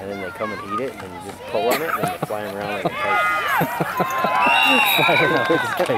and then they come and eat it, and then you just pull on it, and they fly them around like a kite. fly around like a kite.